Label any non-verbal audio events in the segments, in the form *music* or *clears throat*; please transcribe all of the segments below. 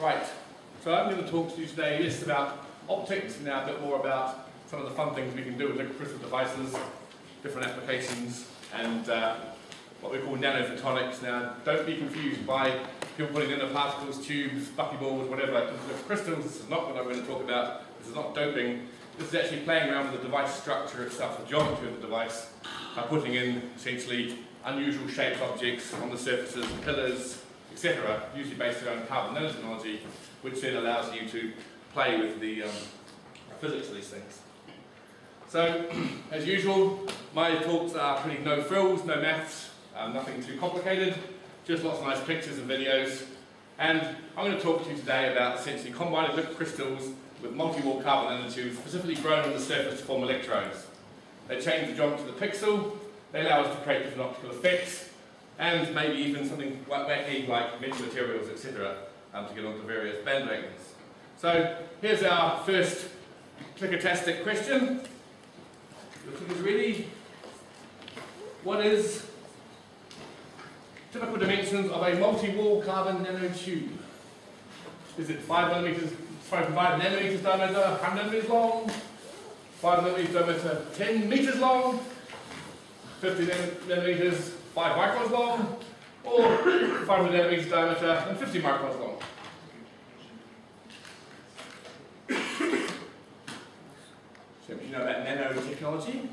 Right, so I'm going to talk to you today less about optics now a bit more about some of the fun things we can do with liquid crystal devices, different applications, and uh, what we call nanophotonics. Now, don't be confused by people putting nanoparticles, tubes, buckyballs, whatever, crystals. This is not what I'm going to talk about. This is not doping. This is actually playing around with the device structure itself, the geometry of the device, by putting in essentially unusual shaped objects on the surfaces, pillars, etc., usually based around carbon nanotechnology, which then allows you to play with the um, physics of these things. So, *clears throat* as usual, my talks are pretty no frills, no maths, um, nothing too complicated, just lots of nice pictures and videos. And I'm going to talk to you today about essentially combining liquid crystals with multi-wall carbon nanotubes, specifically grown on the surface to form electrodes. They change the geometry of the pixel, they allow us to create different optical effects, and maybe even something wacky like metamaterials, etc., um, to get onto various bandwagons. So here's our first clickertastic question. Your clicker's ready. What is typical dimensions of a multi-wall carbon nanotube? Is it 5 millimeters, 5 nanometers diameter, 100 millimeters long, 5 millimeters diameter, 10 meters long, 50 nanometers, 5 microns long, or 500 nanometers diameter and 50 microns long. So you know about nanotechnology?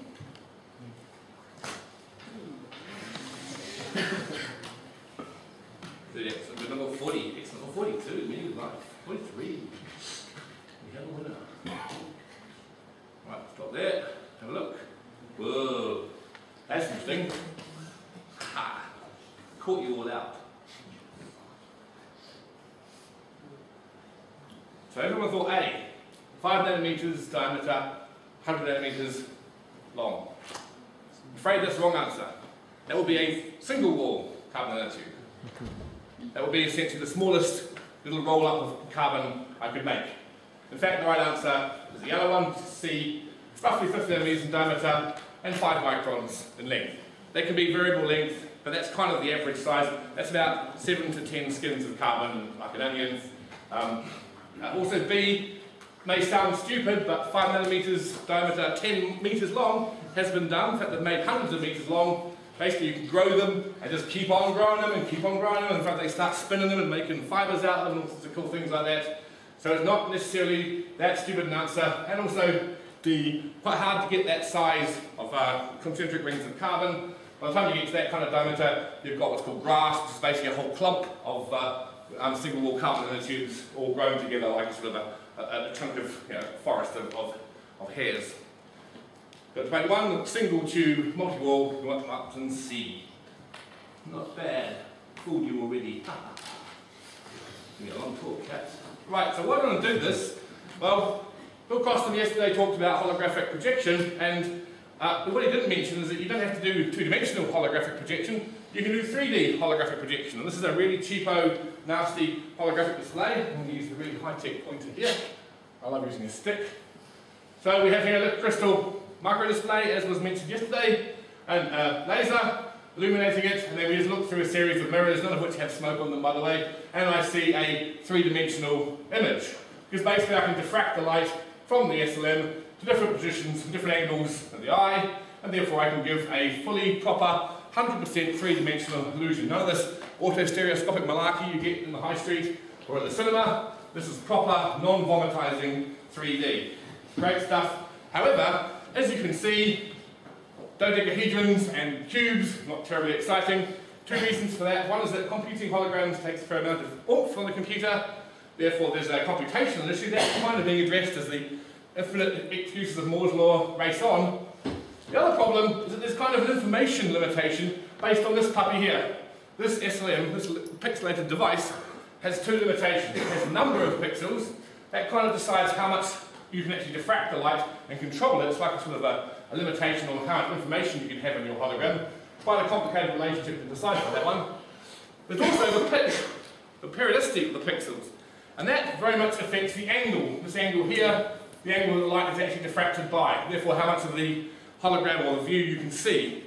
so yeah, so we're 40, it's level 42, me like 43. We have a winner. Right, stop there, have a look. Whoa, that's interesting. Ha, caught you all out. So everyone thought A, 5 nanometers diameter, 100 nanometers long. I'm afraid that's the wrong answer. That would be a single wall carbon nanotube. That would be essentially the smallest little roll up of carbon I could make. In fact, the right answer is the yellow one, C, roughly 50 nanometers in diameter and 5 microns in length. They can be variable length, but that's kind of the average size. That's about 7 to 10 skins of carbon, like an onion. Um, uh, also B, may sound stupid, but 5 nanometers diameter, 10 meters long, has been done. In fact, they've made hundreds of meters long. Basically, you can grow them and just keep on growing them and keep on growing them. In fact, they start spinning them and making fibers out of them all sorts of cool things like that. So it's not necessarily that stupid an answer. And also, the quite hard to get that size of uh, concentric rings of carbon. By the time you get to that kind of diameter, you've got what's called grass, which is basically a whole clump of uh, um, single wall carbon nanotubes all grown together like a sort of a, a, a chunk of you know, forest of, of, of hairs. Got to make one single tube, multi-wall, you want option C. Not bad. Fooled you already. Give me a long talk, cats. Right, so why don't I do this? Well, Bill Crossland yesterday talked about holographic projection, and uh, what he didn't mention is that you don't have to do two-dimensional holographic projection. You can do 3D holographic projection, and this is a really cheapo, nasty holographic display. I'm going to use the really high-tech pointer here. I love using a stick. So we have here a crystal micro display, as was mentioned yesterday, and a laser illuminating it, and then we just look through a series of mirrors, none of which have smoke on them, by the way, and I see a three-dimensional image. Because basically I can diffract the light from the SLM to different positions, different angles of the eye, and therefore I can give a fully proper 100% three-dimensional illusion. None of this auto-stereoscopic malarkey you get in the high street or at the cinema. This is proper, non-vomitizing 3D. Great stuff. However, as you can see, dodecahedrons and cubes, not terribly exciting. Two reasons for that. One is that computing holograms takes a fair amount of oomph on the computer. Therefore, there's a computational issue that's kind of being addressed as the infinite excuses of Moore's law race on. The other problem is that there's kind of an information limitation based on this puppy here. This SLM, this pixelated device, has two limitations. It has a number of pixels. That kind of decides how much you can actually diffract the light and control it. It's like a sort of a, a limitation on how much information you can have in your hologram. Quite a complicated relationship to decide decipher that one. There's also the pitch, the periodicity of the pixels. And that very much affects the angle. This angle here, the angle that the light is actually diffracted by. Therefore, how much of the hologram or the view you can see.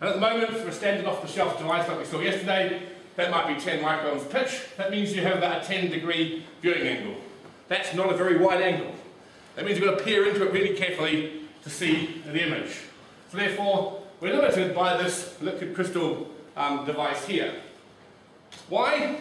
And at the moment, for a standard off-the-shelf device like we saw yesterday, that might be 10 microns pitch. That means you have about a 10 degree viewing angle. That's not a very wide angle. That means you've got to peer into it really carefully to see the image. So therefore, we're limited by this liquid crystal um, device here. Why?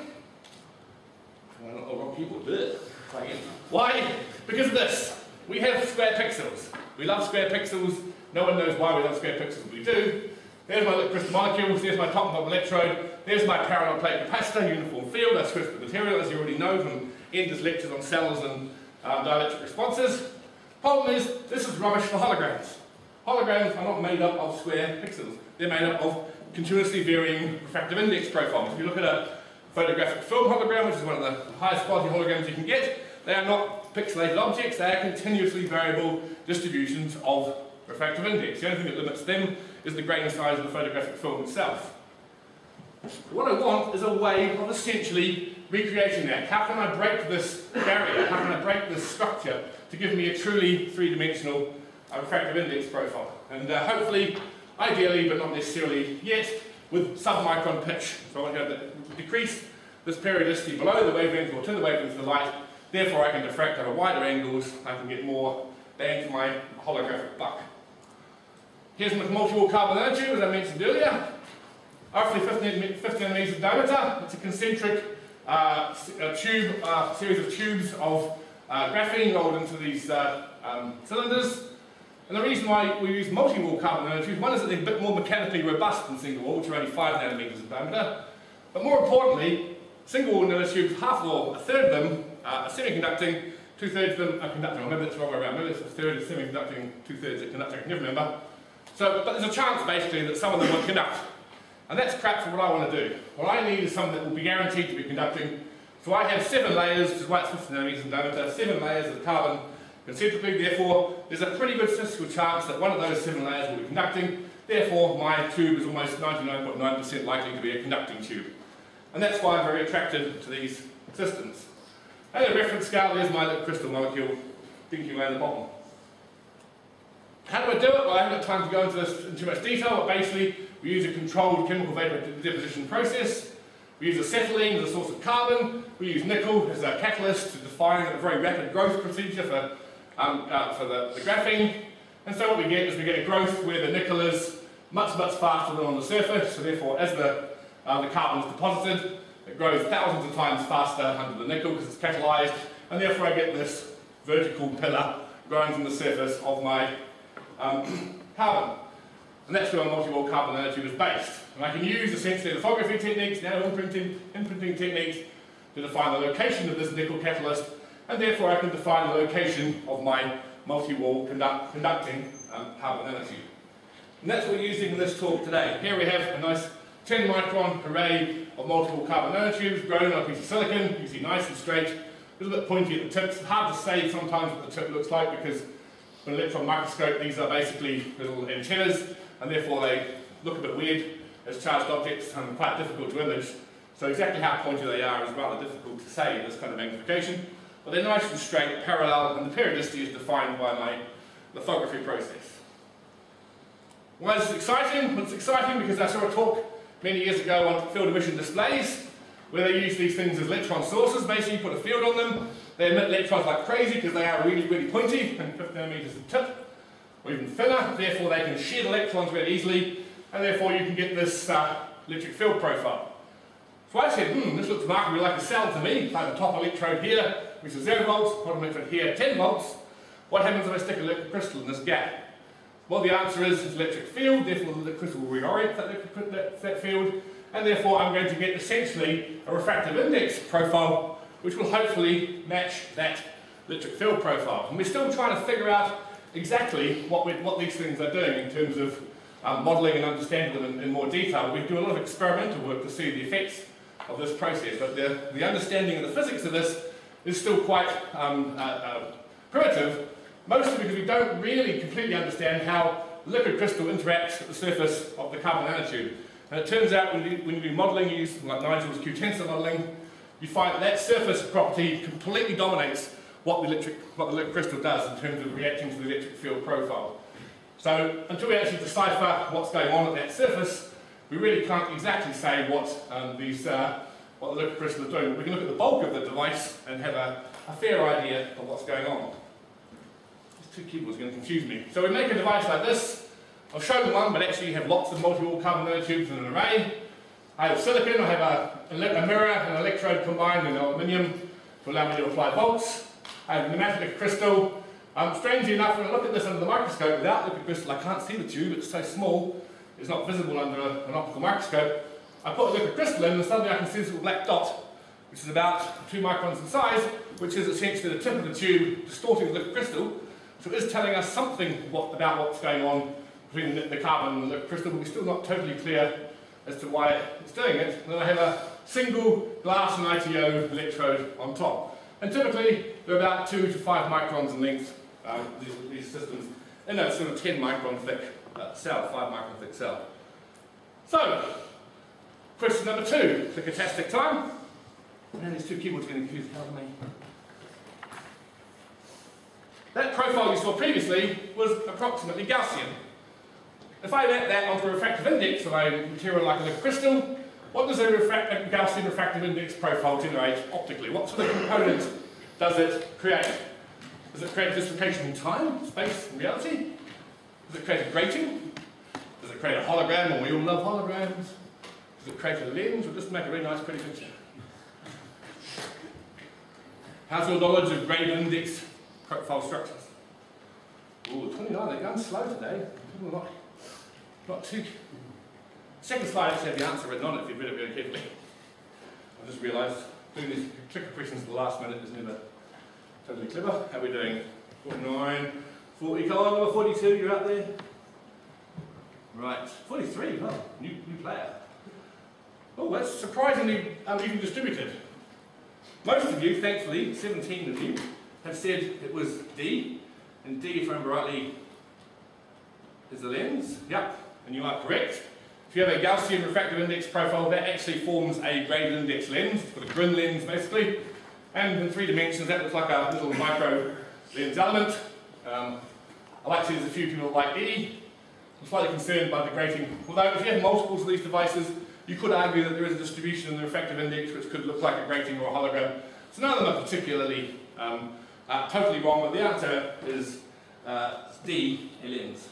Why? Because of this. We have square pixels. We love square pixels. No one knows why we love square pixels, but we do. There's my crystal molecules, there's my top and bottom electrode, there's my parallel plate capacitor, uniform field, that's crystal material, as you already know from Ender's lectures on cells and um, dielectric responses. Problem is, this is rubbish for holograms. Holograms are not made up of square pixels. They're made up of continuously varying refractive index profiles. If you look at a photographic film hologram, which is one of the highest quality holograms you can get, they are not pixelated objects, they are continuously variable distributions of refractive index. The only thing that limits them is the grain size of the photographic film itself. What I want is a way of essentially recreating that. How can I break this barrier? How can I break this structure to give me a truly three-dimensional uh, refractive index profile? And uh, hopefully, ideally, but not necessarily yet, with sub-micron pitch. So I want to decrease this periodicity below the wavelength or to the wavelength of the light. Therefore, I can diffract over wider angles. I can get more bang for my holographic buck. Here's my multi-wall carbon nanotube, as I mentioned earlier. Roughly 15, 15 millimeters in diameter. It's a concentric uh, a tube, uh, series of tubes of uh, graphene rolled into these uh, um, cylinders. And the reason why we use multi-wall carbon nanotubes, one is that they're a bit more mechanically robust than single wall, which are only 5 nanometers in diameter. But more importantly, single wall nanotubes, half or a third of them are semiconducting, two thirds of them are conducting. Maybe that's the wrong way around. Maybe it's a third is semiconducting, two thirds are conducting. I can never remember. So, but there's a chance basically that some of them won't conduct. And that's crap for what I want to do. What I need is something that will be guaranteed to be conducting. So I have seven layers, which is why it's 50 nanometers in diameter, seven layers of carbon concentrically. Therefore, there's a pretty good statistical chance that one of those seven layers will be conducting. Therefore, my tube is almost 99.9% likely to be a conducting tube. And that's why I'm very attracted to these systems. And a reference scale, there's my little crystal molecule, thinking away at the bottom. How do I do it? Well, I haven't got time to go into this in too much detail, but basically we use a controlled chemical vapor deposition process. We use acetylene as a source of carbon. We use nickel as a catalyst to define a very rapid growth procedure for, um, uh, for the, the graphene. And so what we get is we get a growth where the nickel is much, much faster than on the surface. So therefore, as the, uh, the carbon is deposited, it grows thousands of times faster under the nickel because it's catalyzed. And therefore, I get this vertical pillar growing from the surface of my um, *clears throat* carbon. And that's where multi-wall carbon nanotube is based. And I can use essentially lithography techniques, nano imprinting, techniques to define the location of this nickel catalyst, and therefore I can define the location of my multi-wall conduct, conducting um, carbon nanotube. And that's what we're using in this talk today. Here we have a nice 10 micron array of multiple carbon nanotubes grown on a piece of silicon. You see nice and straight, a little bit pointy at the tips. Hard to say sometimes what the tip looks like because with an electron microscope these are basically little antennas and therefore they look a bit weird as charged objects and quite difficult to image. So exactly how pointy they are is rather difficult to say in this kind of magnification. But they're nice and straight, parallel, and the periodicity is defined by my lithography process. Why is this exciting? It's exciting because I saw a talk many years ago on field emission displays where they use these things as electron sources. Basically, you put a field on them, they emit electrons like crazy because they are really, really pointy and 50 nanometers in tip or even thinner, therefore they can shed electrons very easily, and therefore you can get this uh, electric field profile. So I said, hmm, this looks remarkably like a cell to me. I have a top electrode here, which is 0 volts, bottom electrode here, 10 volts, what happens if I stick a electric crystal in this gap? Well, the answer is it's electric field, therefore the crystal will reorient that, that, that field, and therefore I'm going to get essentially a refractive index profile, which will hopefully match that electric field profile. And we're still trying to figure out exactly what, what these things are doing in terms of um, modelling and understanding them in, in, more detail. We do a lot of experimental work to see the effects of this process, but the, the understanding of the physics of this is still quite um, uh, uh, primitive, mostly because we don't really completely understand how liquid crystal interacts at the surface of the carbon nanotube. And it turns out when you, when you do modelling, you use like Nigel's Q-tensor modelling, you find that surface property completely dominates what the electric, what the crystal does in terms of reacting to the electric field profile. So until we actually decipher what's going on at that surface, we really can't exactly say what um, these uh, what the liquid crystal is doing. We can look at the bulk of the device and have a, a fair idea of what's going on. These two keyboards are going to confuse me. So we make a device like this. I've shown one, but actually you have lots of multi-wall carbon nanotubes in an array. I have silicon, I have a, a mirror and an electrode combined in aluminium to allow me to apply volts. I have a nematic crystal. Um, strangely enough, when I look at this under the microscope, without liquid crystal, I can't see the tube, it's so small, it's not visible under a, an optical microscope. I put a liquid crystal in and suddenly I can see this little black dot, which is about two microns in size, which is essentially the tip of the tube distorting the liquid crystal. So it is telling us something what, about what's going on between the, the carbon and the liquid crystal, but we're still not totally clear as to why it's doing it. Then I have a single glass and ITO electrode on top. And typically, they're about two to five microns in length, um, these, these, systems, in a sort of 10 micron thick uh, cell, five micron thick cell. So, question number two, stochastic time. And these two keyboards are going to confuse hell me. That profile you saw previously was approximately Gaussian. If I let that onto a refractive index of a material like a crystal, what does a, refract Gaussian refractive index profile generate optically? What sort of components does it create? Does it create a dislocation in time, space, and reality? Does it create a grating? Does it create a hologram, and we all love holograms? Does it create a lens, or just make a really nice, pretty picture? How's your knowledge of gradient index profile structures? Ooh, 29, they're going slow today. Not, too Second slide actually has the answer written on it if you've read it very carefully. I just realised doing these tricky questions at the last minute is never totally clever. How are we doing? 49, 40, come on, number 42, you're up there. Right, 43, oh, new, new player. Oh, that's surprisingly um, even distributed. Most of you, thankfully, 17 of you, have said it was D, and D, if I remember rightly, is the lens. Yep, and you are correct. If you have a Gaussian refractive index profile, that actually forms a gradient index lens, for the GRIN lens basically. And in three dimensions, that looks like a little micro lens element. Um, I like to see there's a few people like E. I'm slightly concerned by the grating. Although if you have multiples of these devices, you could argue that there is a distribution in the refractive index which could look like a grating or a hologram. So none of them are particularly um, uh, totally wrong, but the answer is uh, D, a lens.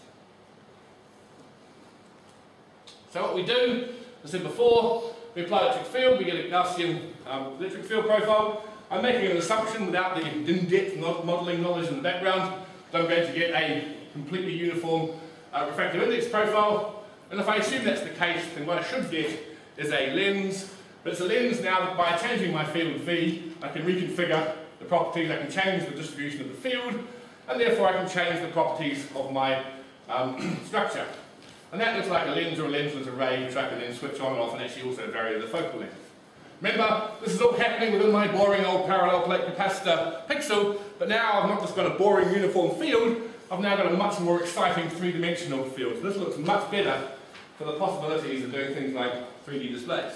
So what we do, as I said before, we apply electric field, we get a Gaussian um, electric field profile. I'm making an assumption without the in-depth modelling knowledge in the background that I'm going to get a completely uniform uh, refractive index profile. And if I assume that's the case, then what I should get is a lens. But it's a lens now that by changing my field V, I can reconfigure the properties, I can change the distribution of the field, and therefore I can change the properties of my um, *clears throat* structure. And that looks like a lens or a lensless array which I can then switch on and off and actually also vary the focal length. Remember, this is all happening within my boring old parallel plate capacitor pixel, but now I've not just got a boring uniform field, I've now got a much more exciting three-dimensional field. So this looks much better for the possibilities of doing things like 3D displays.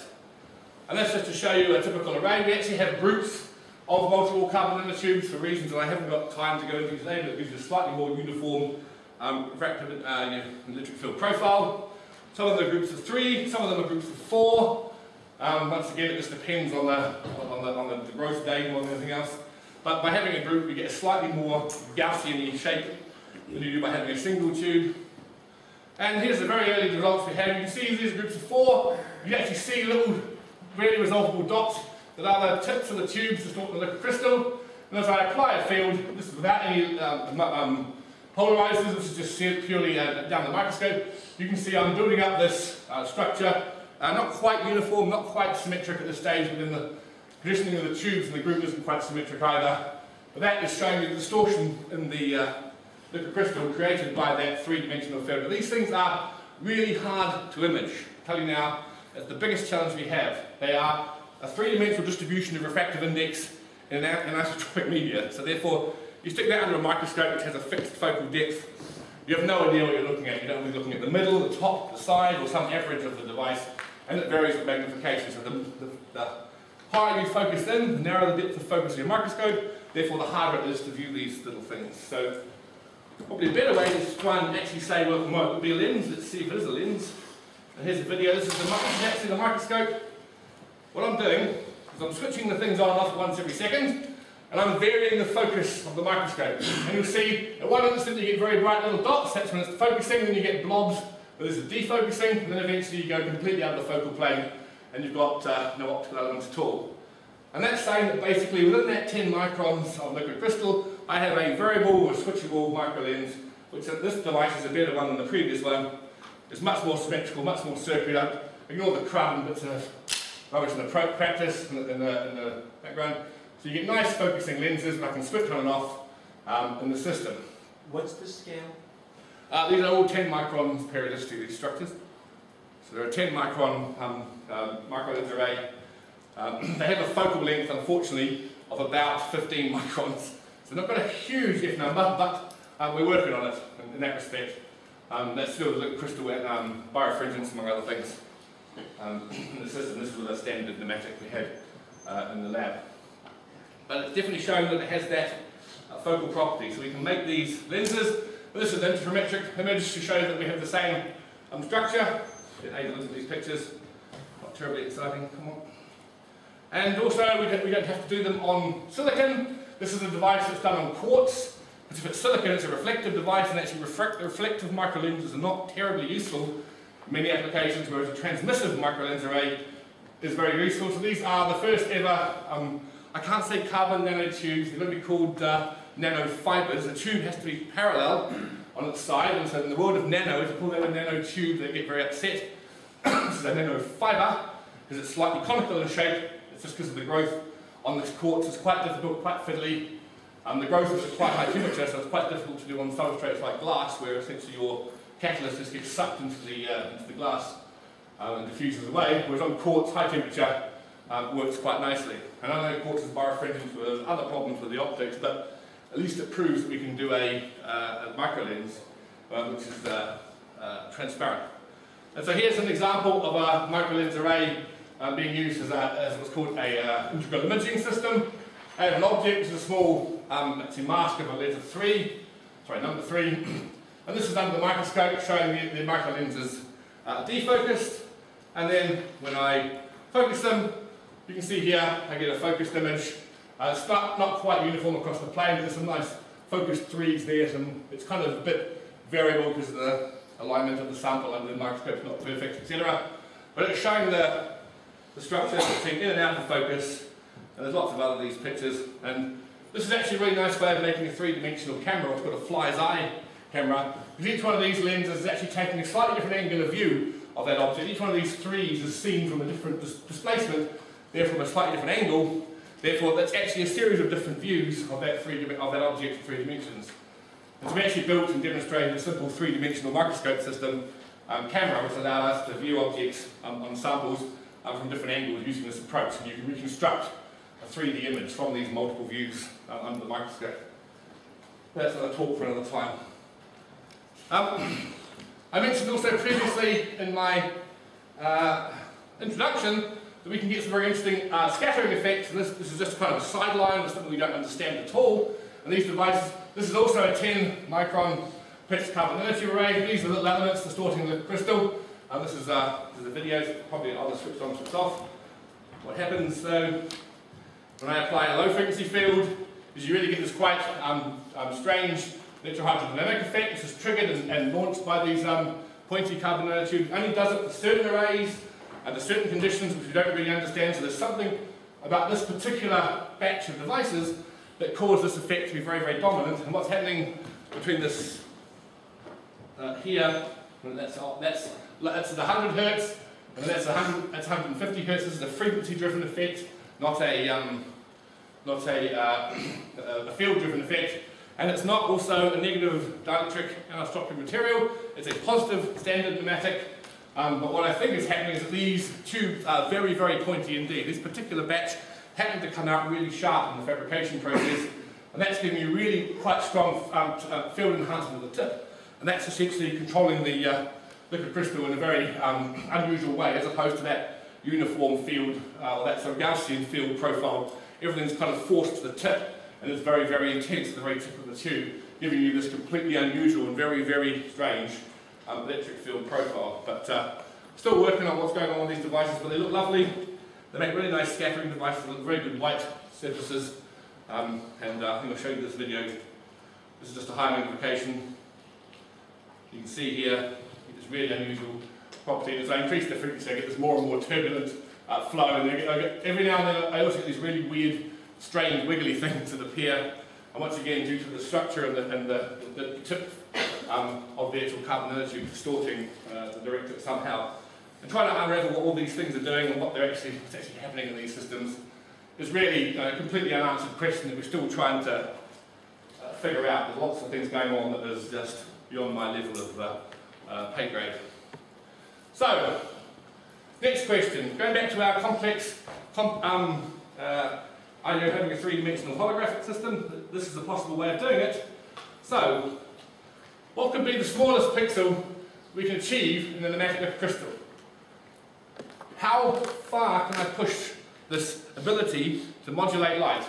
And that's just to show you a typical array. We actually have groups of multi-wall carbon nanotubes for reasons that I haven't got time to go into today, but it gives you a slightly more uniform um, refractive uh, you electric field profile. Some of them are groups of three, some of them are groups of four. Um, once again, it just depends on the, on the, on the, growth date more than anything else. But by having a group, we get a slightly more Gaussian shape than you do by having a single tube. And here's the very early results we have. You can see these groups of four. You actually see little really resolvable dots that are the tips of the tubes to store the liquid crystal. And as I apply a field, this is without any um, um, polarizers, this is just purely uh, down the microscope. You can see I'm building up this uh, structure, uh, not quite uniform, not quite symmetric at this stage but in the positioning of the tubes and the group isn't quite symmetric either. But that is showing you the distortion in the uh, liquid crystal created by that three-dimensional field. These things are really hard to image. I'll tell you now, it's the biggest challenge we have. They are a three-dimensional distribution of refractive index in an anisotropic media. So therefore, you stick that under a microscope which has a fixed focal depth, you have no idea what you're looking at. You don't be looking at the middle, the top, the side, or some average of the device, and it varies with magnification. So the, the, the higher you focus in, the narrower the depth of focus of your microscope, therefore the harder it is to view these little things. So probably a better way is to try and actually say, well, it would be a lens. Let's see if it is a lens. And here's the video. This is, the, this is actually the microscope. What I'm doing is I'm switching the things on and off once every second, and I'm varying the focus of the microscope. And you'll see at one instant you get very bright little dots, that's when it's focusing, then you get blobs, but this is defocusing, and then eventually you go completely out of the focal plane, and you've got uh, no optical elements at all. And that's saying that basically within that 10 microns of liquid crystal, I have a variable or switchable micro lens, which this device is a better one than the previous one. It's much more symmetrical, much more circular. Ignore the crud and bits of rubbish in the practice in the, in the, in the background. So you get nice focusing lenses, and I can switch on and off um, in the system. What's the scale? Uh, these are all 10 microns periodicity, these structures. So there are 10 micron um, um, micro lens array. Um, *clears throat* they have a focal length, unfortunately, of about 15 *laughs* microns. So not got a huge F number, but um, we're working on it in, in that respect. Um, that's still the crystal and um, birefringence, among other things. Um, *clears throat* in the system, this was a standard nematic we had uh, in the lab. But it's definitely showing that it has that uh, focal property. So we can make these lenses. This is an interferometric image to show that we have the same um, structure. A look at these pictures. Not terribly exciting, come on. And also, we don't, we don't have to do them on silicon. This is a device that's done on quartz. But if it's silicon, it's a reflective device, and actually reflect, reflective microlenses are not terribly useful in many applications, whereas a transmissive microlens array is very useful. So these are the first ever, um, I can't say carbon nanotubes, they're going to be called uh, nanofibers. The tube has to be parallel *clears throat* on its side, and so in the world of nano, if you call that a nanotube, they get very upset. *clears throat* this is a nanofiber, because it's slightly conical in shape, it's just because of the growth on this quartz. It's quite difficult, quite fiddly. Um, the growth is at quite high temperature, so it's quite difficult to do on substrates like glass, where essentially your catalyst just gets sucked into the, uh, into the glass um, and diffuses away, whereas on quartz, high temperature um, works quite nicely. And I know quartz is birefringent, so there's other problems with the optics, but at least it proves that we can do a, uh, a micro lens, uh, which is uh, uh, transparent. And so here's an example of a micro lens array uh, being used as, a, as what's called a integral imaging system. I have an object, which is a small um, it's a mask of a letter 3, sorry, number 3, *clears throat* and this is under the microscope showing the, the micro lenses uh, defocused, and then when I focus them, you can see here I get a focused image. Uh, it's not, not quite uniform across the plane, but there's some nice focused threes there, some, it's kind of a bit variable because the alignment of the sample and the microscope is not perfect, etc. But it's showing the, the structure between in and out of focus, and there's lots of other these pictures. And this is actually a really nice way of making a three-dimensional camera. It's got a fly's eye camera. Because each one of these lenses is actually taking a slightly different angle of view of that object. Each one of these threes is seen from a different dis displacement, therefore from a slightly different angle. Therefore, that's actually a series of different views of that, three, of that object in three dimensions. And so we actually built and demonstrated a simple three-dimensional microscope system um, camera which allowed us to view objects um, on samples um, from different angles using this approach. And you can reconstruct a 3D image from these multiple views uh, under the microscope. That's another talk for another time. Um, I mentioned also previously in my uh, introduction that we can get some very interesting uh, scattering effects, and this, this is just kind of a sideline, it's something we don't understand at all. And these devices, this is also a 10 micron pitch carbon nanotube array. These are little elements distorting the crystal. And this is, uh, this is a video, probably I'll switch on, switch off. What happens though, when I apply a low frequency field, is you really get this quite um, um, strange electrohydrodynamic effect. This is triggered and, and launched by these um, pointy carbon nanotubes. Only does it for certain arrays under certain conditions which we don't really understand. So there's something about this particular batch of devices that cause this effect to be very, very dominant. And what's happening between this uh, here, that's, that's, that's 100 hertz, and that's, 100, that's 150 hertz. This is a frequency-driven effect, not a, um, not a, uh, *coughs* a field-driven effect. And it's not also a negative dielectric anisotropic material. It's a positive standard nematic. Um, but what I think is happening is that these tubes are very, very pointy indeed. This particular batch happened to come out really sharp in the fabrication process. And that's giving you really quite strong um, uh, field enhancement of the tip. And that's essentially controlling the uh, liquid crystal in a very um, unusual way, as opposed to that uniform field, uh, or that sort of Gaussian field profile. Everything's kind of forced to the tip, and it's very, very intense at the very tip of the tube, giving you this completely unusual and very, very strange um, electric field profile. But uh, Still working on what's going on with these devices, but they look lovely. They make really nice scattering devices, look very good white surfaces. Um, and uh, I think I'll show you this video. This is just a high magnification. You can see here, it's really unusual property. As I increase the frequency, I get this more and more turbulent uh, flow. And I get, I get, every now and then, I also get these really weird, strange, wiggly *laughs* things that appear. And once again, due to the structure and the, and the, the tip um, of the actual carbon nanotube distorting uh, the director somehow, and trying to unravel what all these things are doing and what they're actually, what's actually happening in these systems is really a completely unanswered question that we're still trying to uh, figure out. There's lots of things going on that is just beyond my level of uh, uh, pay grade. So, next question. Going back to our complex comp um, uh, idea of having a three-dimensional holographic system, this is a possible way of doing it. So, what could be the smallest pixel we can achieve in the nanometric crystal? How far can I push this ability to modulate light?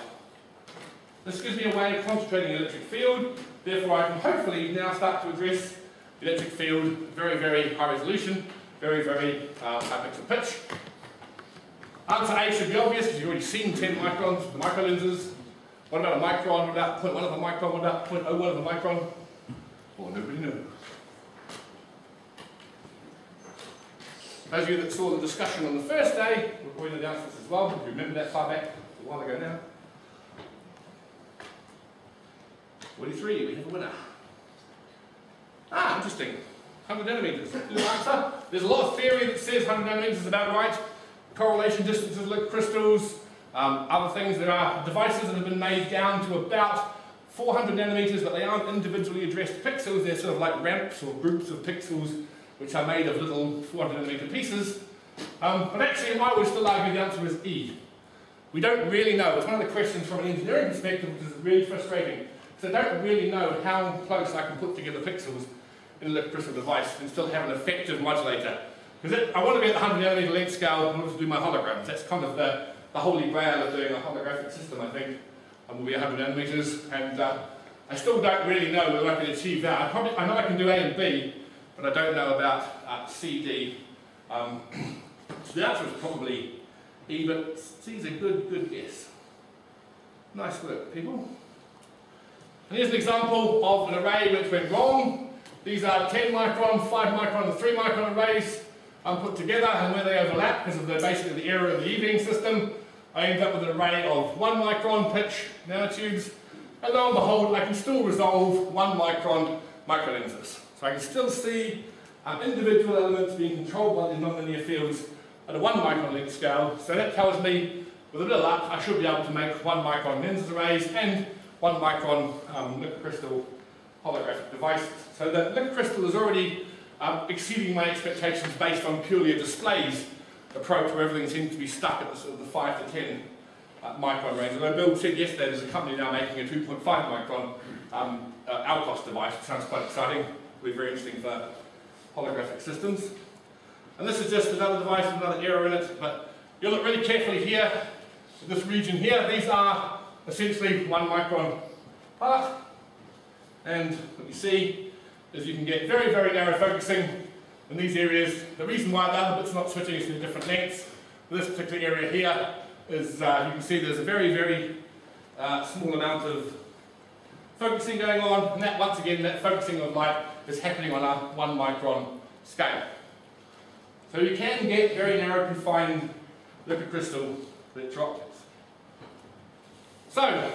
This gives me a way of concentrating the electric field, therefore I can hopefully now start to address the electric field very, very high resolution, very, very uh, high pixel pitch. Answer A should be obvious because you've already seen 10 microns, the micro lenses. What about a micron? What about 0.1 of a micron? What about 0.01 of a micron? Well, nobody knows. Those of you that saw the discussion on the first day we probably announced this as well. If you remember that far back, a while ago now. 43, we have a winner. Ah, interesting. 100 nanometers. There's a lot of theory that says 100 nanometers is about right. Correlation distances look crystals, um, other things. There are devices that have been made down to about 400 nanometers, but they aren't individually addressed pixels. They're sort of like ramps or groups of pixels which are made of little 400 nanometer pieces. Um, but actually, I would still argue the answer is E. We don't really know. It's one of the questions from an engineering perspective, which is really frustrating. Because I don't really know how close I can put together pixels in a electric crystal device and still have an effective modulator. Because I want to be at the 100 nanometer length scale in order to do my holograms. That's kind of the, the holy grail of doing a holographic system, I think. And will be 100 nanometers. And uh, I still don't really know whether I can achieve that. I, probably, I know I can do A and B, but I don't know about uh, CD. Um, *clears throat* so the answer is probably E, but C is a good, good guess. Nice work, people. And here's an example of an array which went wrong. These are 10 micron, 5 micron, and 3 micron arrays um, put together, and where they overlap, because of the, basically the error of the E-beam system, I end up with an array of 1 micron pitch nanotubes, and lo and behold, I can still resolve 1 micron microlenses. So I can still see um, individual elements being controlled by these nonlinear fields at a 1 micron length scale. So that tells me, with a bit of luck, I should be able to make 1 micron lenses arrays and 1 micron um, liquid crystal holographic devices. So the liquid crystal is already um, exceeding my expectations based on purely a displays approach where everything seems to be stuck at the sort of the 5 to 10 uh, micron range. Although Bill said yesterday there's a company now making a 2.5 micron um, uh, LCOS device, which sounds quite exciting It'll be very interesting for holographic systems. And this is just another device with another error in it, but you look really carefully here, this region here, these are essentially one micron apart. And what you see is you can get very, very narrow focusing in these areas. The reason why the other bit's not switching is to different lengths. This particular area here is, uh, you can see there's a very, very uh, small amount of focusing going on, and that once again, that focusing of light is happening on a one micron scale. So you can get very narrow confined liquid crystal electro-optics. So,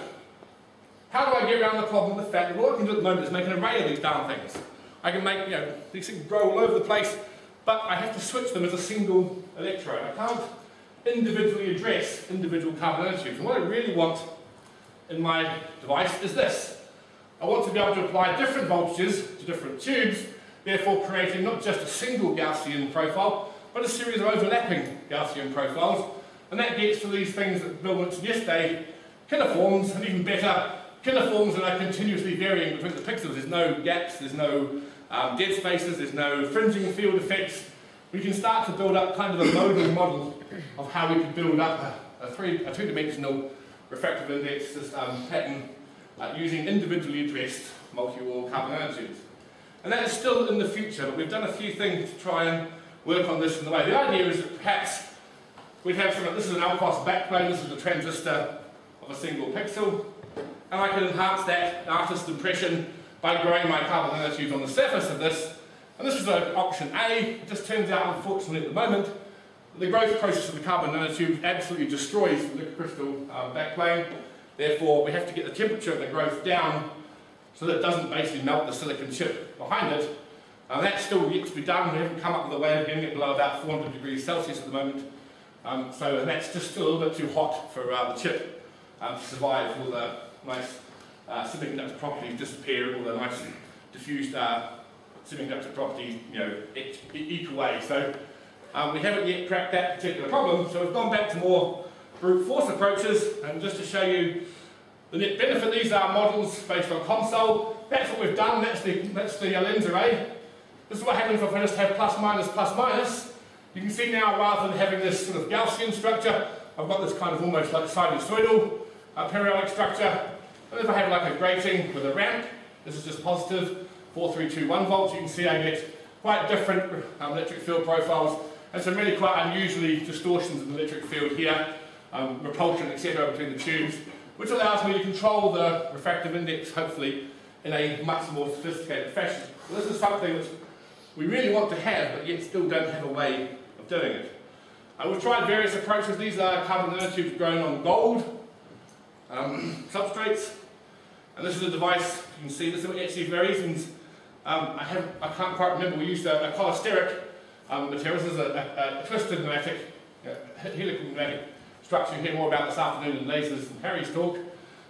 how do I get around the problem of the fact that all I can do at the moment is make an array of these darn things. I can make, you know, these things grow all over the place, but I have to switch them as a single electrode. I can't individually address individual carbon nanotubes. And what I really want in my device is this. I want to be able to apply different voltages to different tubes, therefore creating not just a single Gaussian profile, but a series of overlapping Gaussian profiles. And that gets to these things that Bill mentioned yesterday, kinoforms, and even better, kinoforms that are continuously varying between the pixels. There's no gaps, there's no um, dead spaces, there's no fringing field effects. We can start to build up kind of a modal *coughs* model of how we could build up a, three, a two-dimensional refractive index um, pattern uh, using individually addressed multi-wall carbon nanotubes. And that is still in the future, but we've done a few things to try and work on this in the way. The idea is that perhaps we'd have some, this is an LCOS backplane, this is a transistor of a single pixel, and I can enhance that artist impression by growing my carbon nanotubes on the surface of this. And this is option A. It just turns out, unfortunately, at the moment, the growth process of the carbon nanotube absolutely destroys the liquid crystal um, backplane. Therefore, we have to get the temperature of the growth down so that it doesn't basically melt the silicon chip behind it. And that's still yet to be done. We haven't come up with a way of getting it below about 400 degrees Celsius at the moment. Um, so that's just still a little bit too hot for uh, the chip um, to survive all the nice uh, semiconductor properties disappear, all the nice diffused uh, semiconductor properties, you know, eat away. So um, we haven't yet cracked that particular problem, so we've gone back to more brute force approaches, and just to show you the net benefit, these are models based on COMSOL. That's what we've done, that's the, that's the uh, lens array. This is what happens if I just have plus minus plus minus. You can see now, rather than having this sort of Gaussian structure, I've got this kind of almost like sinusoidal uh, periodic structure. And if I have like a grating with a ramp, this is just positive, 4321 volts, you can see I get quite different um, electric field profiles and some really quite unusually distortions in the electric field here, um, repulsion, etc. between the tubes, which allows me to control the refractive index, hopefully, in a much more sophisticated fashion. This is something that we really want to have, but yet still don't have a way of doing it. Uh, we've tried various approaches. These are carbon nanotubes grown on gold um, *clears throat* substrates. And this is a device, you can see this actually varies. And, um, I, have, I can't quite remember, we used a, a cholesteric um, material. This is a, a, a twisted nematic, uh, helical nematic structure. You'll hear more about this afternoon in lasers and Harry's talk.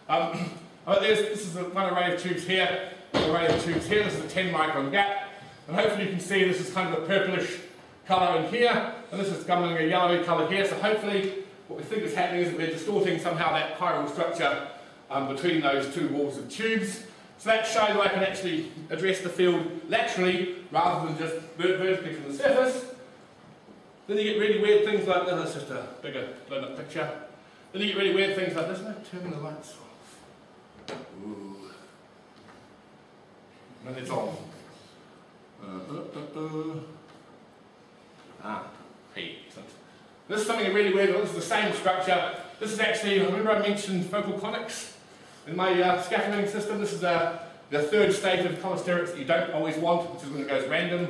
Um, *clears throat* oh, this is one array of tubes here, one array of tubes here. This is a 10 micron gap. And hopefully you can see this is kind of a purplish colour in here, and this is coming a yellowy colour here. So hopefully what we think is happening is that we're distorting somehow that chiral structure um, between those two walls of tubes. So that showing that I can actually address the field laterally rather than just vertically from the surface. Then you get really weird things like this. That's just a bigger blown up picture. Then you get really weird things like this. No, turning the lights off. Ooh. And it's on. Uh, uh, uh, ah, hey, excellent. This is something really weird. This is the same structure. This is actually, remember I mentioned focal conics in my uh, scattering system? This is uh, the third state of cholesterics that you don't always want, which is when it goes random.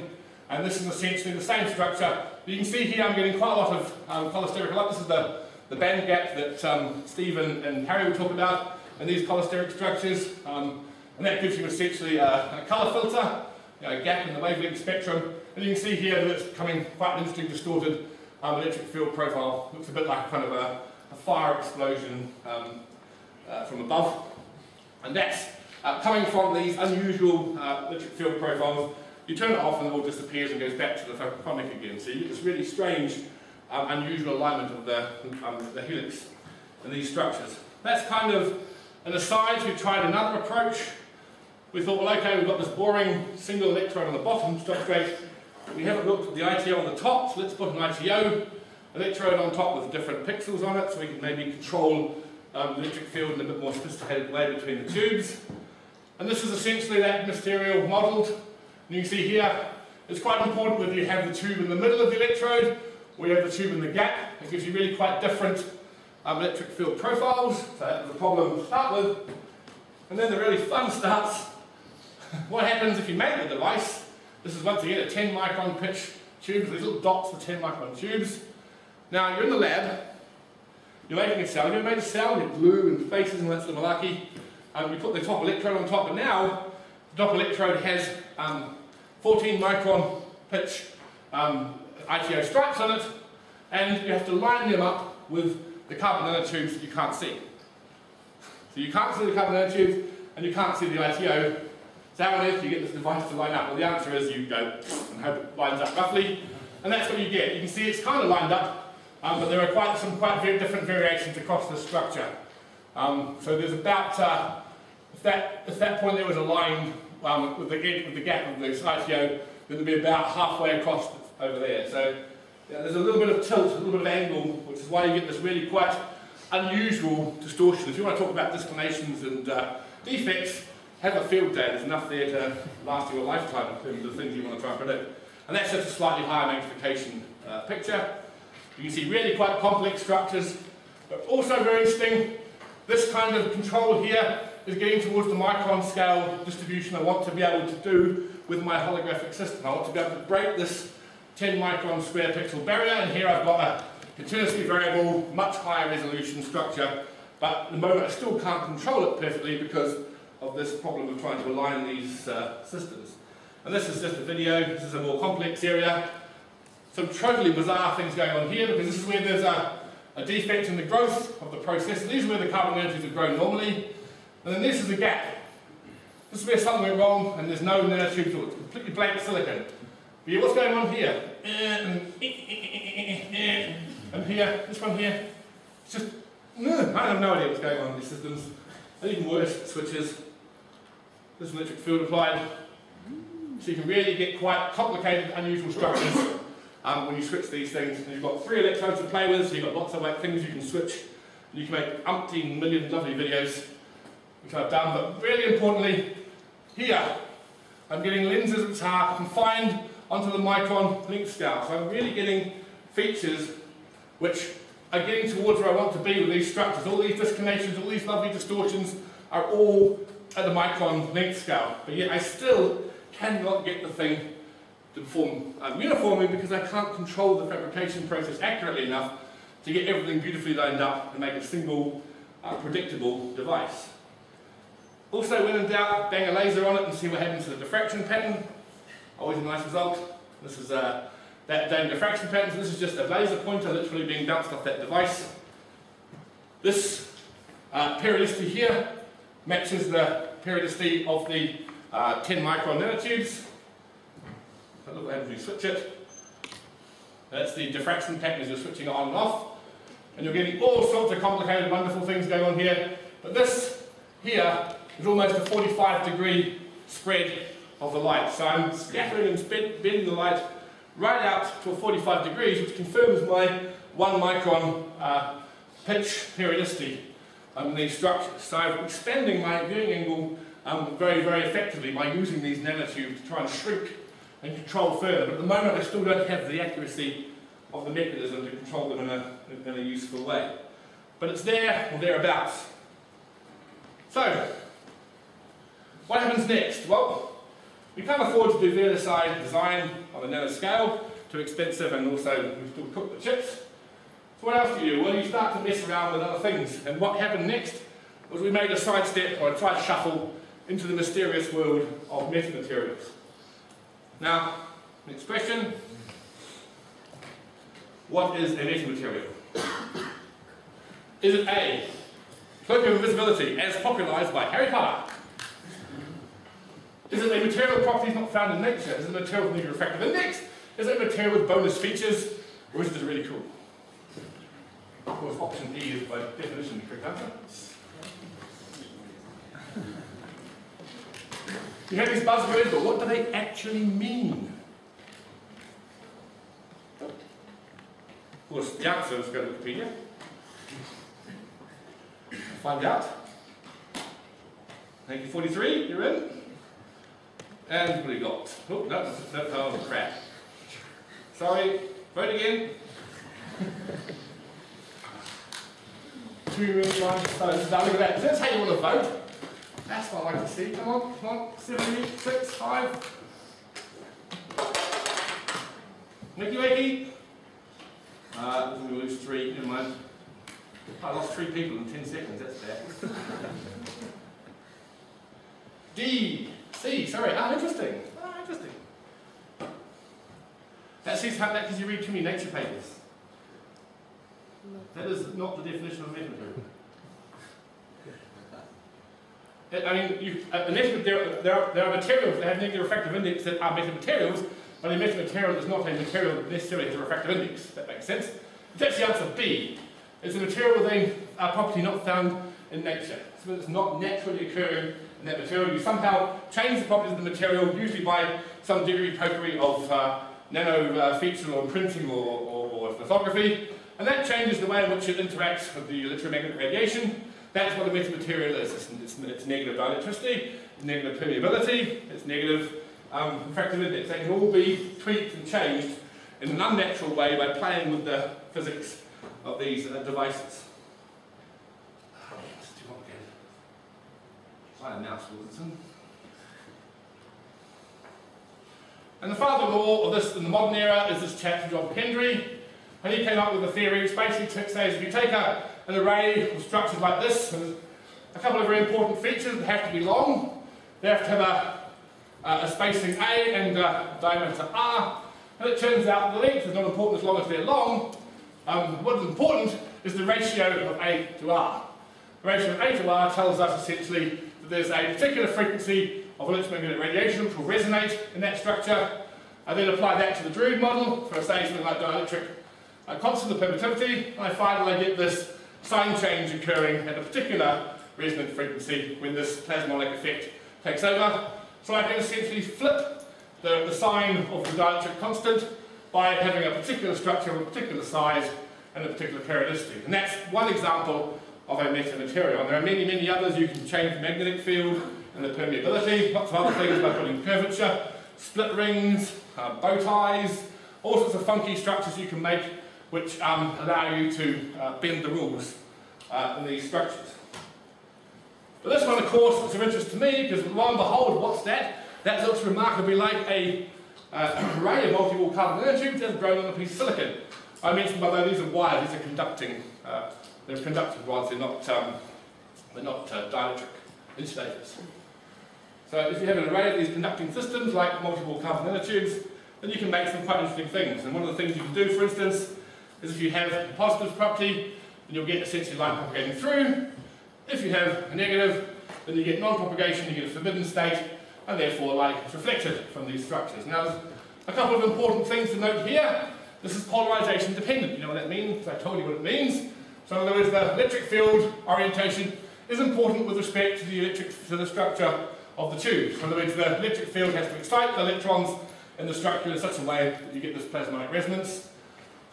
And this is essentially the same structure. You can see here I'm getting quite a lot of um, cholesteric. This is the, the band gap that um, Stephen and Harry will talk about, and these cholesteric structures. Um, and that gives you essentially a, a colour filter, you know, a gap in the wavelength spectrum. And you can see here that it's coming quite an interesting distorted um, electric field profile. Looks a bit like kind of a, a fire explosion um, uh, from above. And that's uh, coming from these unusual uh, electric field profiles. You turn it off and it all disappears and goes back to the photonic again. So you get this really strange, um, unusual alignment of the, um, the helix and these structures. That's kind of an aside. We tried another approach. We thought, well, okay, we've got this boring single electrode on the bottom, substrate. We haven't looked at the ITO on the top, so let's put an ITO electrode on top with different pixels on it so we can maybe control um, the electric field in a bit more sophisticated way between the tubes. And this is essentially that material modelled. You can see here, it's quite important whether you have the tube in the middle of the electrode or you have the tube in the gap. It gives you really quite different um, electric field profiles. So that's the problem to start with. And then the really fun starts. *laughs* what happens if you make the device this is once again a 10 micron pitch tube, these little dots for 10 micron tubes. Now you're in the lab, you're making a cell, you've made a cell, you glue and faces and that's the malarkey. Um, you put the top electrode on top, and now the top electrode has um, 14 micron pitch um, ITO stripes on it, and you have to line them up with the carbon nanotubes that you can't see. So you can't see the carbon nanotubes, and you can't see the ITO, so how on earth do you get this device to line up? Well, the answer is you go and hope it lines up roughly, and that's what you get. You can see it's kind of lined up, um, but there are quite some quite very different variations across the structure. Um, so there's about, uh, if, that, if that point there was aligned um, with, the, with the gap of the ITO, then there'd be about halfway across over there. So yeah, there's a little bit of tilt, a little bit of angle, which is why you get this really quite unusual distortion. If you want to talk about disclinations and uh, defects, have a field day. There's enough there to last you a lifetime in terms of the things you want to try and predict. And that's just a slightly higher magnification uh, picture. You can see really quite complex structures, but also very interesting, this kind of control here is getting towards the micron scale distribution I want to be able to do with my holographic system. I want to be able to break this 10 micron square pixel barrier, and here I've got a continuously variable, much higher resolution structure, but at the moment I still can't control it perfectly because of this problem of trying to align these uh, systems. And this is just a video, this is a more complex area. Some totally bizarre things going on here because this is where there's a, a defect in the growth of the process. These are where the carbon nanotubes have grown normally. And then this is a gap. This is where something went wrong and there's no nanotubes or it's completely blank silicon. But yeah, what's going on here? And, and here, this one here, it's just, I have no idea what's going on in these systems. And even worse, switches. This electric field applied. So you can really get quite complicated, unusual structures um, when you switch these things. And you've got three electrodes to play with, so you've got lots of like, things you can switch. And you can make umpteen million lovely videos, which I've done. But really importantly, here, I'm getting lenses which are confined onto the micron length scale. So I'm really getting features which are getting towards where I want to be with these structures. All these disconnections, all these lovely distortions are all at the micron length scale. But yet I still cannot get the thing to perform um, uniformly because I can't control the fabrication process accurately enough to get everything beautifully lined up and make a single uh, predictable device. Also, when in doubt, bang a laser on it and see what happens to the diffraction pattern. Always a nice result. This is uh, that damn diffraction pattern. So this is just a laser pointer literally being bounced off that device. This uh, periodicity here matches the periodicity of the uh, 10 micron nanotubes. So look what you switch it. That's the diffraction pattern as you're switching it on and off. And you're getting all sorts of complicated, wonderful things going on here. But this here is almost a 45 degree spread of the light. So I'm scattering and bending the light right out to a 45 degrees, which confirms my one micron uh, pitch periodicity um, these structures. So I'm expanding my viewing angle um, very, very effectively by using these nanotubes to try and shrink and control further. But at the moment I still don't have the accuracy of the mechanism to control them in a, in a useful way. But it's there or thereabouts. So, what happens next? Well, we can't afford to do VLSI design on a nano scale, too expensive and also we've still cook the chips. So what else do you do? Well, you start to mess around with other things. And what happened next was we made a sidestep or a side shuffle into the mysterious world of metamaterials. Now, next question. What is a metamaterial? Is it A, cloak of invisibility as popularized by Harry Potter? Is it a material property not found in nature? Is it a material with a refractive index? Is it a material with bonus features? Or is it really cool? Of course, option D is by definition the correct answer. You have these buzzwords, but what do they actually mean? Of course, the answer is go to Wikipedia. Find out. 1943, you're in. And what do you got? Oh, no, that's, that's oh, crap. Sorry, vote again. *laughs* Two really nice stones. Now look at that. That's how you want to vote. That's what I like to see. Come on, come on. Seven, eight, six, five. Wakey, wakey. Uh, we lose three. Never mind. I lost three people in ten seconds. That's bad. *laughs* D. C. Sorry. Ah, interesting. Ah, interesting. That seems how that because you read too many nature papers. That is not the definition of metamaterial. I mean, you, uh, there, there, are, there are materials that have negative refractive index that are metamaterials, but a metamaterial is not a material that necessarily has a refractive index. That makes sense. That's the answer B. It's a material with a property not found in nature. So it's not naturally occurring in that material. You somehow change the properties of the material, usually by some degree pokery of uh, nano uh, feature or printing or, or, or and that changes the way in which it interacts with the electromagnetic radiation. That's what a metamaterial is. It's, it's, it's negative dielectricity, negative permeability, it's negative um, refractive index. They can all be tweaked and changed in an unnatural way by playing with the physics of these uh, devices. Too. And the father-in-law of this in the modern era is this chap, John Pendry, and he came up with a theory which basically says if you take a, an array of structures like this, a couple of very important features, they have to be long, they have to have a, a spacing A and a diameter R, and it turns out the length is not important as long as they're long. Um, what is important is the ratio of A to R. The ratio of A to R tells us essentially that there's a particular frequency of electromagnetic radiation which will resonate in that structure. I then apply that to the Drude model for say something like dielectric uh, constant permittivity, I I get this sign change occurring at a particular resonant frequency when this plasmonic effect takes over. So I can essentially flip the, the sign of the dielectric constant by having a particular structure of a particular size and a particular periodicity. And that's one example of a metamaterial. And there are many, many others. You can change the magnetic field and the permeability, lots of other things by putting curvature, split rings, uh, bow ties, all sorts of funky structures you can make which um, allow you to uh, bend the rules uh, in these structures. But this one, of course, is of interest to me because lo and behold, what's that? That looks remarkably like a uh, *coughs* array of multi-wall carbon nanotubes that's grown on a piece of silicon. I mentioned by the way, these are wires, these are conducting, uh, they're conductive rods, they're not, um, they're not uh, dielectric insulators. So if you have an array of these conducting systems like multi-wall carbon nanotubes, then you can make some quite interesting things. And one of the things you can do, for instance, is if you have a positive property, then you'll get essentially light propagating through. If you have a negative, then you get non-propagation, you get a forbidden state, and therefore light is reflected from these structures. Now there's a couple of important things to note here. This is polarization dependent. You know what that means? I told you what it means. So in other words, the electric field orientation is important with respect to the electric to the structure of the tube. In other words, the electric field has to excite the electrons in the structure in such a way that you get this plasmonic resonance.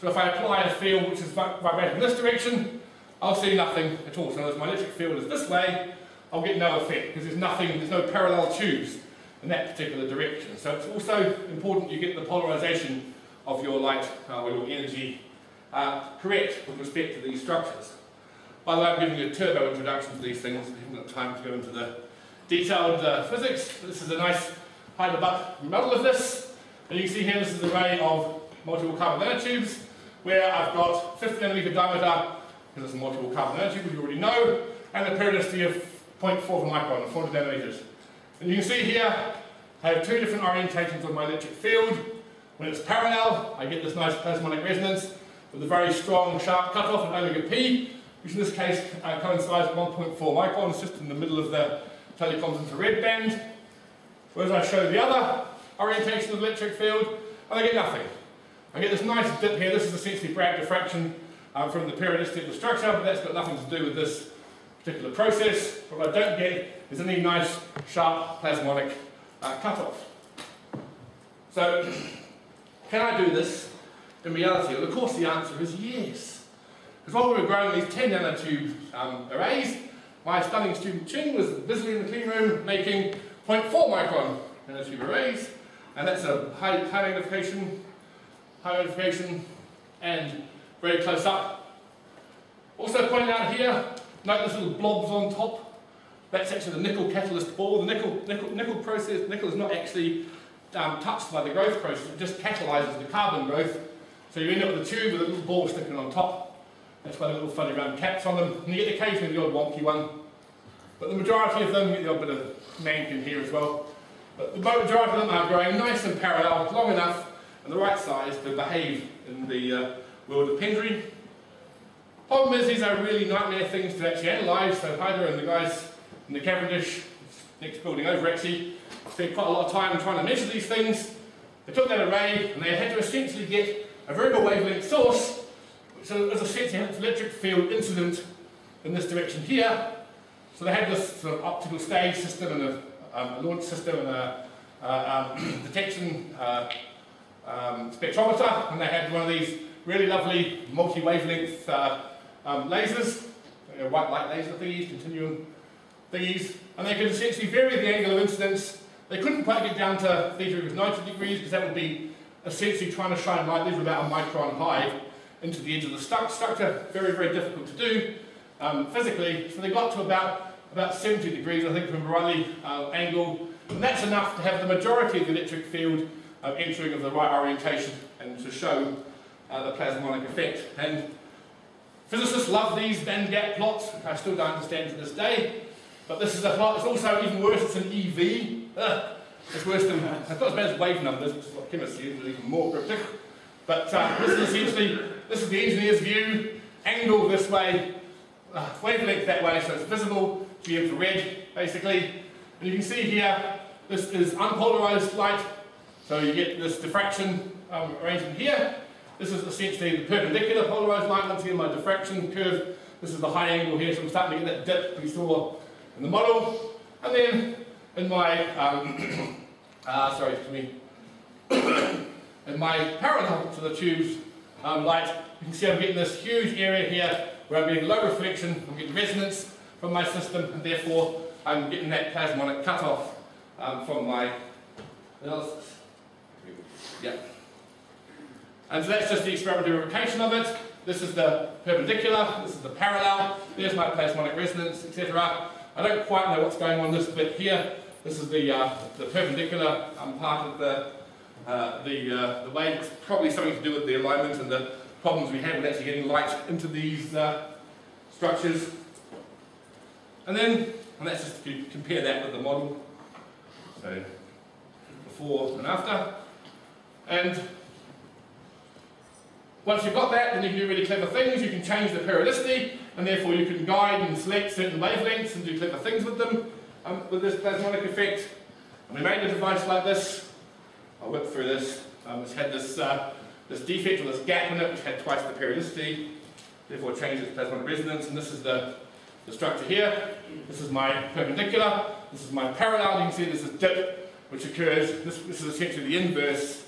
So if I apply a field which is vibrating in this direction, I'll see nothing at all. So if my electric field is this way, I'll get no effect because there's nothing, there's no parallel tubes in that particular direction. So it's also important you get the polarization of your light uh, or your energy uh, correct with respect to these structures. By the way, I'm giving you a turbo introduction to these things. We haven't got time to go into the detailed uh, physics. This is a nice Heidelberg model of this. And you can see here this is an array of multi-wall carbon nanotubes where I've got 50 nanometer diameter, because it's a multi-wall carbon nanotube, you already know, and a periodicity of 0.4 micron, 400 nanometers. And you can see here, I have two different orientations of my electric field. When it's parallel, I get this nice plasmonic resonance with a very strong, sharp cutoff at omega p, which in this case uh, coincides with 1.4 microns, just in the middle of the telecoms infrared band. Whereas I show the other orientation of the electric field, and I get nothing. I get this nice dip here. This is essentially Bragg diffraction um, from the the structure, but that's got nothing to do with this particular process. What I don't get is any nice, sharp, plasmonic uh, cutoff. So, *clears throat* can I do this in reality? Well, of course the answer is yes. Because while we were growing these 10 nanotube um, arrays, my stunning student Ching was busily in the clean room making 0.4 micron nanotube arrays, and that's a high, high magnification, high magnification, and very close up. Also pointing out here, note these little blobs on top. That's actually the nickel catalyst ball. The nickel, nickel, nickel process, nickel is not actually um, touched by the growth process, it just catalyzes the carbon growth. So you end up with a tube with a little ball sticking on top. That's why the little funny round caps on them. And you get occasionally the odd wonky one. But the majority of them, you get the odd bit of mank in here as well. But the majority of them are growing nice and parallel, long enough, and the right size to behave in the uh, world of Pendry. Problem is, these are really nightmare things to actually analyse, so Haida and the guys in the Cavendish, next building over actually, spent quite a lot of time trying to measure these things. They took that array and they had to essentially get a variable wavelength source, which is essentially an electric field incident in this direction here. So they had this sort of optical stage system and a, um, a launch system and a uh, um, *clears throat* detection uh, um, spectrometer, and they had one of these really lovely multi-wavelength uh, um, lasers, white light laser thingies, continuum thingies, and they could essentially vary the angle of incidence They couldn't quite get down to theta equals 90 degrees because that would be essentially trying to shine light, were about a micron high, into the edge of the structure. Very, very difficult to do um, physically. So they got to about, about 70 degrees, I think, from Rayleigh uh, angle. And that's enough to have the majority of the electric field entering of the right orientation and to show uh, the plasmonic effect. And physicists love these band gap plots, I still don't understand to this day. But this is a plot, it's also even worse, it's an EV. Uh, it's worse than, it's not as bad as wave numbers, which is what chemists use, even more cryptic. But uh, this is essentially, this is the engineer's view, angle this way, uh, wavelength that way, so it's visible to the infrared, basically. And you can see here, this is unpolarized light, so you get this diffraction um, arrangement here. This is essentially the perpendicular polarized light. Once again, my diffraction curve. This is the high angle here, so I'm starting to get that dip we saw in the model. And then in my, um, *coughs* uh, sorry, excuse me, *coughs* in my parallel to the tube's um, light, you can see I'm getting this huge area here where I'm getting low reflection, I'm getting resonance from my system, and therefore I'm getting that plasmonic cutoff um, from my analysis. Yeah. And so that's just the experimental replication of it. This is the perpendicular, this is the parallel, there's my plasmonic resonance, etc. I don't quite know what's going on this bit here. This is the, uh, the perpendicular um, part of the, uh, the, uh, the wave. It's probably something to do with the alignment and the problems we have with actually getting light into these uh, structures. And then, and let's just compare that with the model. So, before and after. And once you've got that, then you can do really clever things. You can change the periodicity, and therefore you can guide and select certain wavelengths and do clever things with them um, with this plasmonic effect. And we made a device like this. I'll whip through this. Um, it's had this, uh, this defect or this gap in it, which had twice the periodicity. Therefore, it changed its plasmonic resonance. And this is the, the structure here. This is my perpendicular. This is my parallel. You can see this is dip, which occurs. This, this is essentially the inverse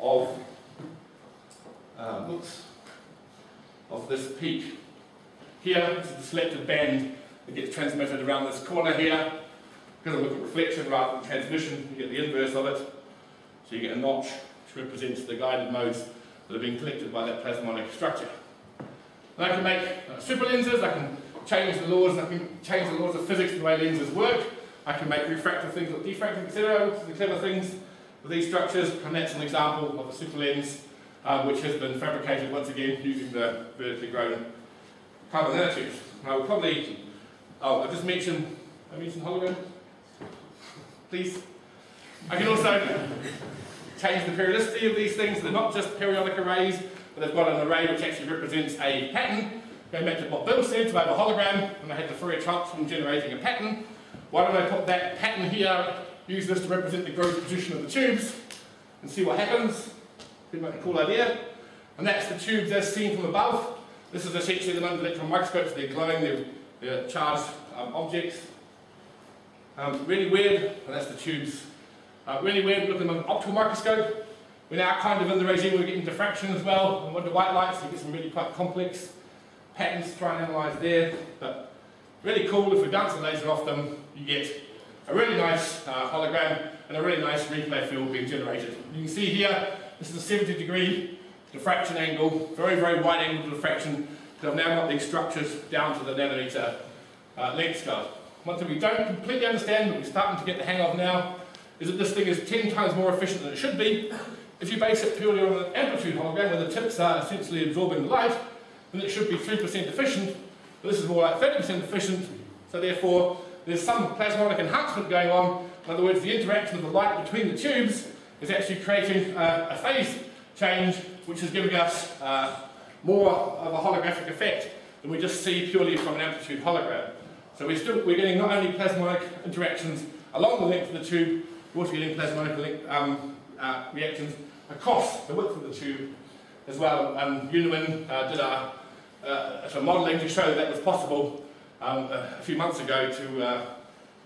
of um, oops, of this peak. Here, is the selected band that gets transmitted around this corner here. Because I look at reflection rather than transmission, you get the inverse of it. So you get a notch which represents the guided modes that are being collected by that plasmonic structure. And I can make uh, super lenses, I can change the laws, I can change the laws of physics the way lenses work. I can make refractive things or diffractive, etc. The clever things these structures. And that's an example of a super lens um, which has been fabricated once again using the vertically grown carbon nanotubes. I will probably, oh, I just mentioned, I mentioned hologram, please. I can also change the periodicity of these things. They're not just periodic arrays, but they've got an array which actually represents a pattern. Going back to what Bill said, have a hologram, and I had the Fourier transform generating a pattern. Why don't I put that pattern here, use this to represent the growth position of the tubes, and see what happens. Pretty much a cool idea. And that's the tubes as seen from above. This is essentially the number electron microscopes. They're glowing, they're, they're charged um, objects. Um, really weird, and that's the tubes. Uh, really weird looking at an optical microscope. We're now kind of in the regime we're getting diffraction as well, and under white lights you get some really quite complex patterns to try and analyse there. But really cool, if we bounce a laser off them, you get a really nice uh, hologram and a really nice replay field being generated. You can see here this is a 70 degree diffraction angle, very, very wide angle diffraction, because I've now got these structures down to the nanometer uh, length scale. One thing we don't completely understand, but we're starting to get the hang of now, is that this thing is 10 times more efficient than it should be. If you base it purely on an amplitude hologram, where the tips are essentially absorbing the light, then it should be 3% efficient, but this is more like 30% efficient, so therefore there's some plasmonic enhancement going on. In other words, the interaction of the light between the tubes is actually creating uh, a phase change which is giving us uh, more of a holographic effect than we just see purely from an amplitude hologram. So we're, still, we're getting not only plasmonic interactions along the length of the tube, we're also getting plasmonic um, uh, reactions across the width of the tube as well. And Unwin uh, did a, uh, modelling to show that was possible um, a few months ago to, uh,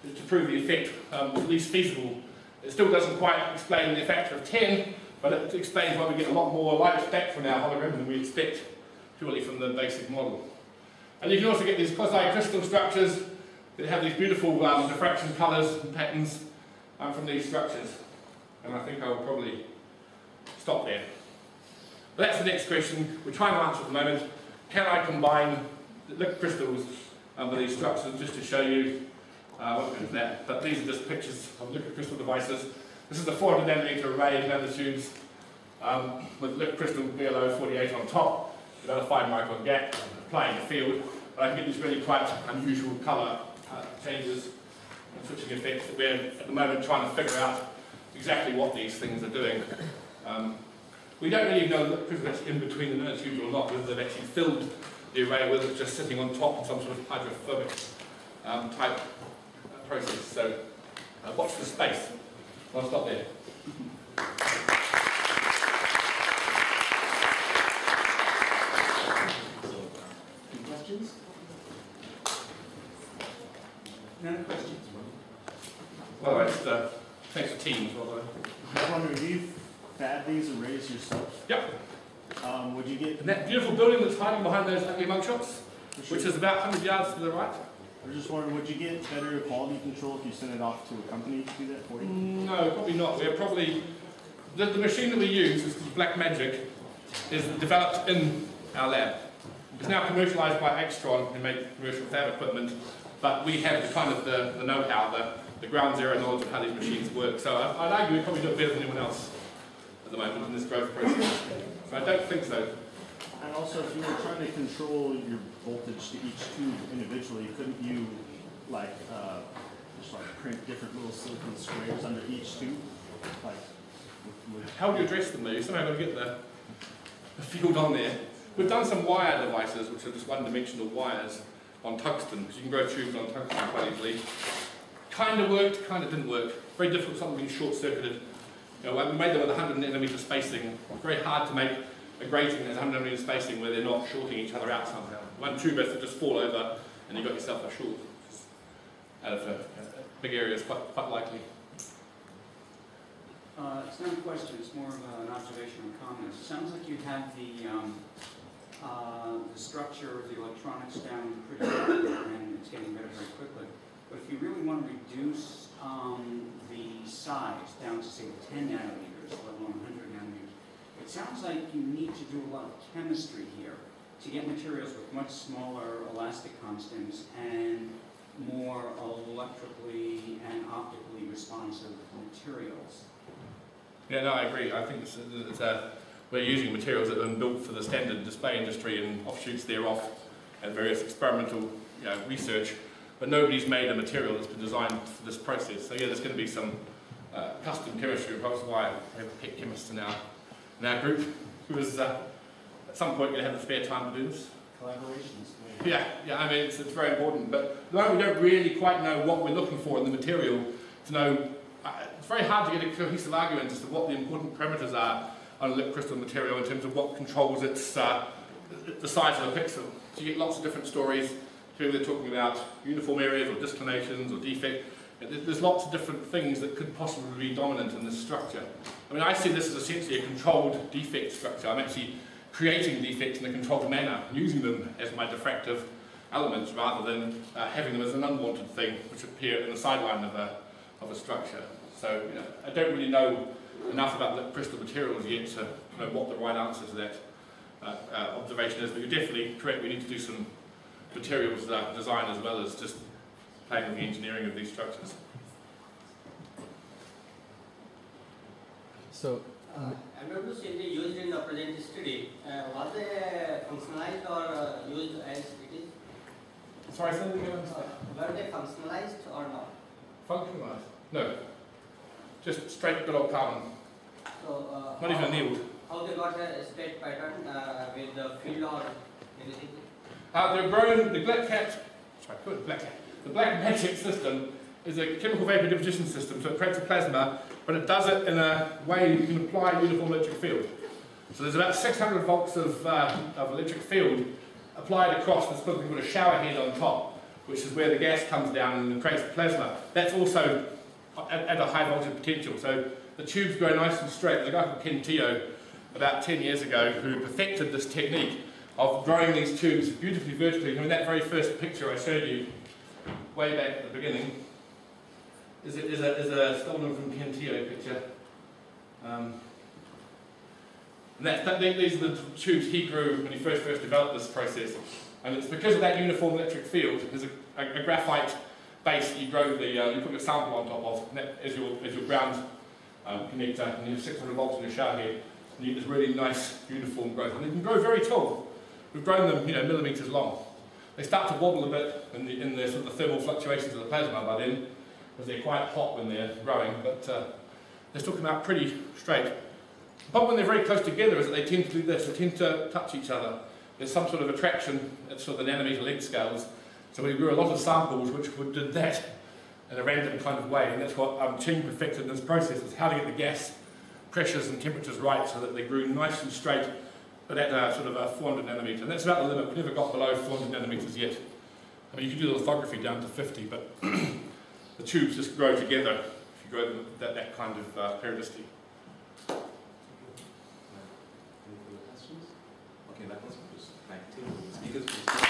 to prove the effect um, at least feasible it still doesn't quite explain the factor of 10, but it explains why we get a lot more light back from our hologram than we expect purely from the basic model. And you can also get these quasi-crystal structures that have these beautiful um, diffraction colours and patterns. um, from these structures. And I think I'll probably stop there. But that's the next question we're trying to answer at the moment. Can I combine liquid crystals um, with these structures just to show you, uh, I won't go into that, but these are just pictures of liquid crystal devices. This is the 400 nanometer array of nanotubes um, with liquid crystal BLO 48 on top, about a 5 micron gap, applying the field. But I can get these really quite unusual colour uh, changes and switching effects that we're at the moment trying to figure out exactly what these things are doing. Um, we don't really know whether that's in between the nanotubes or not, whether they've actually filled array, whether it's just sitting on top of some sort of hydrophobic um, type uh, process. So uh, watch the space. I'll stop there. Any questions? No questions? Well, I just uh, thanks for team as well. I was wondering, do you fab these arrays yourself? Yep. Um, would you get, And that beautiful building that's hiding behind those ugly mug shops, which is about 100 yards to the right. I was just wondering, would you get better quality control if you sent it off to a company to do that for you? No, probably not. We're probably the, the machine that we use is Black Magic, is developed in our lab. It's now commercialized by Aixtron and make commercial fab equipment, but we have the kind of the, the know-how, the, the ground zero knowledge of how these machines work. So I, I'd argue we probably do it better than anyone else at the moment in this growth process. I don't think so. And also, if you were trying to control your voltage to each tube individually, couldn't you, like, uh, just like print different little silicon squares under each tube? Like, How would you address them though? You somehow got to get the, the field on there. We've done some wire devices, which are just one-dimensional wires on tungsten, because you can grow tubes on tungsten quite easily. Kind of worked, kind of didn't work. Very difficult, something being short-circuited. You know, we made them with 100 nanometer spacing. It's very hard to make a grating that has 100 nanometer spacing where they're not shorting each other out somehow. One tube has to just fall over, and you've got yourself a short. Out of a, big area quite, quite likely. Uh, it's not a question, it's more of an observation or comment. It sounds like you have the, um, uh, the structure of the electronics down pretty well, *coughs* and it's getting better very quickly. But if you really want to reduce um, the size down to, say, 10 nanometers, let alone 100 nanometers, it sounds like you need to do a lot of chemistry here to get materials with much smaller elastic constants and more electrically and optically responsive materials. Yeah, no, I agree. I think it's, it's we're using materials that have been built for the standard display industry and offshoots thereof and various experimental you know, research, but nobody's made a material that's been designed for this process. So yeah, there's going to be some uh, custom chemistry, perhaps why we have a pet chemist in our, in our group *laughs* who is uh, at some point going to have the spare time to do this. collaborations? Yeah, yeah, I mean, it's, it's very important, but at the moment we don't really quite know what we're looking for in the material to know. Uh, it's very hard to get a cohesive argument as to what the important parameters are on a liquid crystal material in terms of what controls its, uh, the size of a pixel. So you get lots of different stories. People are talking about uniform areas or disclinations or defect. There's lots of different things that could possibly be dominant in this structure. I mean, I see this as essentially a controlled defect structure. I'm actually creating defects in a controlled manner, using them as my diffractive elements rather than uh, having them as an unwanted thing which appear in the sideline of a, of a structure. So you know, I don't really know enough about the crystal materials yet to know what the right answer to that uh, uh, observation is, but you're definitely correct, we need to do some materials uh, design as well as just playing with the engineering of these structures. So, Uh, MWC used in the present study, uh, was they functionalized or uh, used as it is? Sorry, say that again. Were they functionalized or not? Functionalized? No. Just straight good old carbon. So, uh, Not even how, annealed. how they got a straight pattern uh, with the field or anything? Uh, they're grown, the Black Cat, sorry, Black Cat. The Black Magic system is a chemical vapor deposition system, so it creates a plasma, but it does it in a way you can apply a uniform electric field. So there's about 600 volts of, uh, of electric field applied across this something called a shower head on top, which is where the gas comes down and creates the plasma. That's also at, at a high voltage potential. So the tubes grow nice and straight. There's a guy called Ken Teo about 10 years ago who perfected this technique of growing these tubes beautifully vertically. I mean, that very first picture I showed you way back at the beginning, is a, is a, is a stolen from Ken Teo picture. Um, and that, that, these are the tubes he grew when he first first developed this process. And it's because of that uniform electric field, there's a, a, a graphite base you grow the, uh, you put your sample on top of, and that is your, is your ground um, connector, and you have 600 volts in your shower here. and you get this really nice uniform growth. And they can grow very tall. We've grown them, you know, millimetres long. They start to wobble a bit in the, in the sort of the thermal fluctuations of the plasma by then, because they're quite hot when they're growing, but uh, they still come out pretty straight. The problem when they're very close together is that they tend to do this, they tend to touch each other. There's some sort of attraction at sort of the nanometer length scales. So we grew a lot of samples which would do that in a random kind of way, and that's what um, Ching perfected in this process, was how to get the gas pressures and temperatures right so that they grew nice and straight, but at uh, sort of uh, 400 nanometer. And that's about the limit. We've never got below 400 nanometers yet. I mean, you can do lithography down to 50, but *clears throat* the tubes just grow together if you go that, that kind of uh, periodicity. Okay, that was just thank speakers.